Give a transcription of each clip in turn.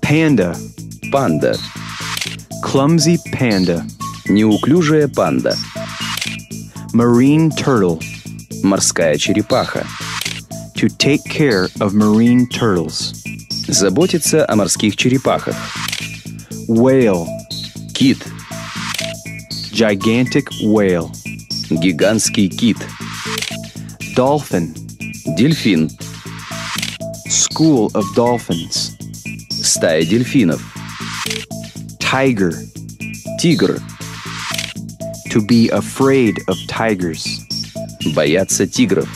Panda. Панда. Clumsy panda. Неуклюжая панда. Marine turtle. Морская черепаха. To take care of marine turtles. Заботиться о морских черепахах. Whale. Кит. Gigantic whale. Гигантский кит. Dolphin. Дельфин. School of dolphins. Стая дельфинов. Tiger. Тигр. To be afraid of tigers. Бояться тигров.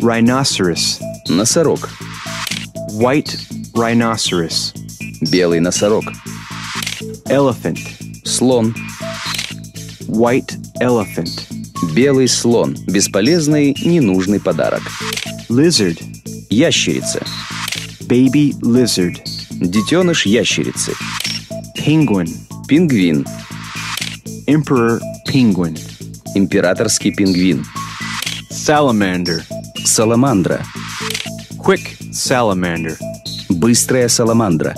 Rhinoceros. Носорог. White rhinoceros. Белый носорог. Elephant. Слон. White elephant. Белый слон. Бесполезный, ненужный подарок. Lizard. Ящерица. Baby lizard. Детеныш ящерицы. Penguin. Пингвин. Emperor penguin. Императорский пингвин. Salamander. Саламандра. Quick salamander. Быстрая саламандра.